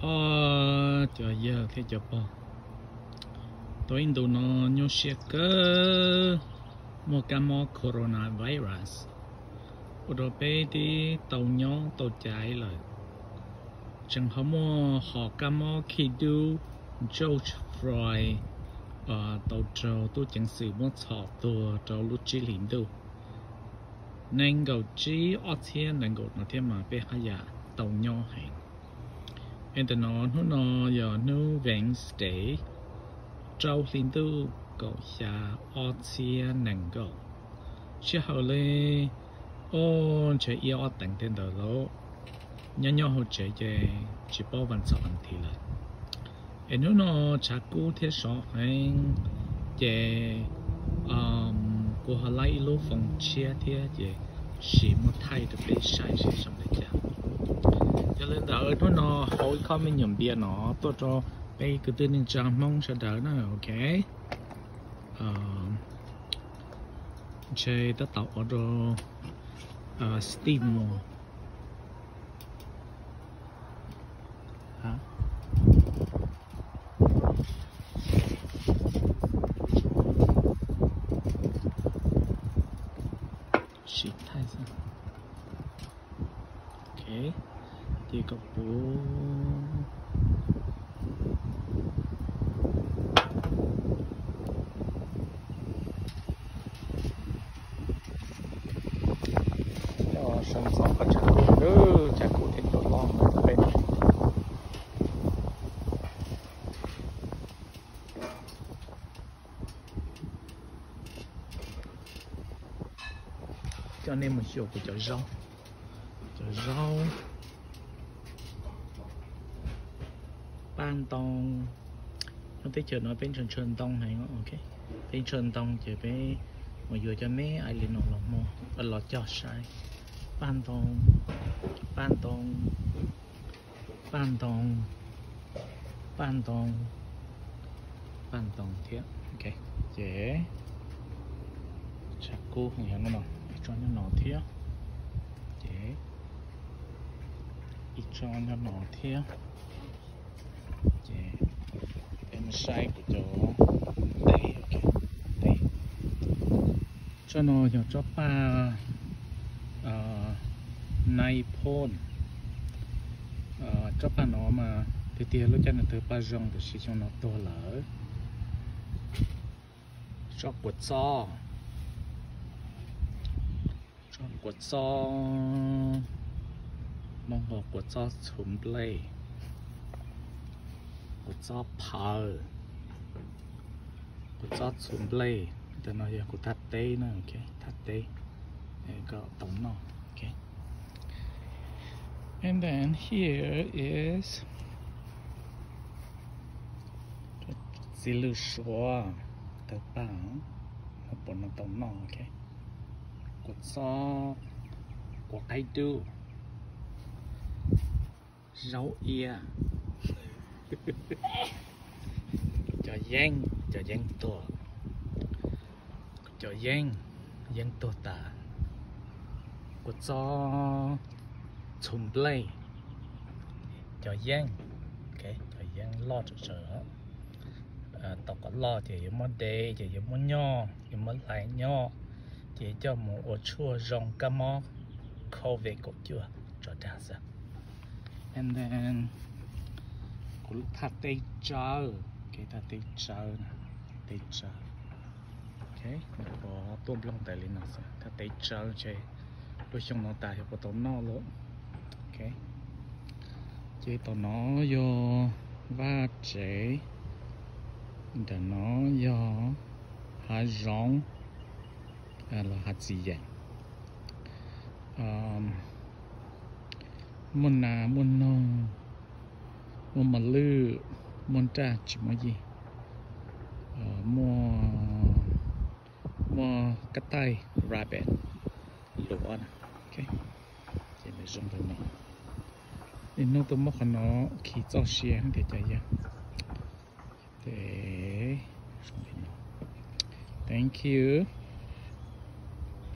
ờ chờ giờ thế chờ bao à. tôi in đồ nó nhớ xe cơ. Một cái mò coronavirus. Ở đó bé đi tàu nhỏ tàu chạy lại, chẳng hả mua họ cái mò khi du George Floyd. Ờ tàu trâu tôi chẳng sử mua chọ tôi trâu lúc chỉ lĩnh đâu. Nên gầu chỉ ở thiên nên gầu nó thiên mà bé hay dạ tàu nhỏ hàng em tự nó nó yo nu veng stay trâu xin tu cầu xa o thiên nên cầu chỉ hậu lê, ô chơi yêu ở tầng tên đó đó. Nhỏ nhỏ hỗ trợ chơi chỉ bao vấn số vấn đề là en nó nó chả cú thế số anh? Chơi um của họ lấy lô phòng chia thế chơi chỉ một thay được bị sai sẽ xong đấy chứ cho nên đỡ nó nó hồi có mình nhầm bia nó. Tôi cho bây cứ tin nên trang mong sẽ đỡ nó ok. Ờ, chơi tất tạo ở đó uh, steam shit 太深 ok đi có bố cho sân xong có chặt cụ nữa chả cụ thì tổ lon bên này cho nên mình chiều của chợ rau. Chợ rau. Ban tông nó tới chợ nói bên trần trần tông này nó ok. Bên trần tông chợ bên mà vừa cho mấy ai liền nộp lọc mò. Và lọt cho sai. Ban tông ban tông ban tông ban tông ban tông thiệt ok, dễ. Chắc cô không hiểu nó nào cho nó nó thiệt để ít cho nó nó thiệt để em sai của chỗ đây ok đây cho nó cho cho ba ờ, uh, nay phone ờ, cho ba nó mà thì tiền lúc chân là thứ ba rong thì sẽ cho nó to lỡ. Cho quật so cho của cho mong hồ của cho chùm lê, của cho phở của cho chùm lê. Thì nó giờ của thắt tê nữa, ok, thắt tê để có tổng nó, ok. And then here is xí lưu số tờ bảng một bốn nó tổng nó ok cột so, của cái đu rau ia cho giang cho giang tổ. Cho giang giang tổ ta cột cho chùm play cho giang ok, cho giang lo cho sợ. À, Tao có lo thì giống món đê, thì giống món nho, giống món lại nho thì cho một ô chua rong cá mò khâu về cột chua cho dạ. ra sợ and then cổ lúc thật tê chờ cái thắt tê chờ nè. Tê chờ ok có tôm lông tại lên nó sao? Thắt tê chờ chơi đôi chung nó tại có tôm nó luôn. Ok. Chế tao nó vô và chế để nó vô hai rong là hạt gì vậy um, muốn nà muốn nông muốn mà lư muốn tra chỉ mà gì. Uh, mua mua cắt tay rabbit. Lúa nè à. ok. Chỉ mình dùng cái nó. Thì nó tôi mất nó khi cho xe để chạy ra. Để Thank you.